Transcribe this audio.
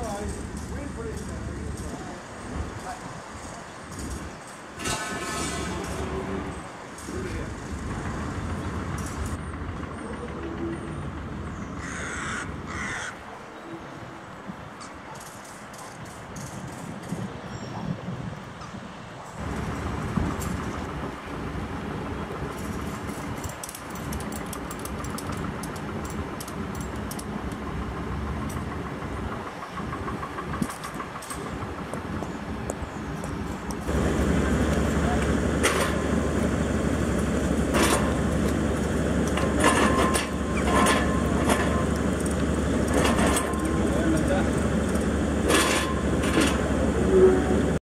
realize, we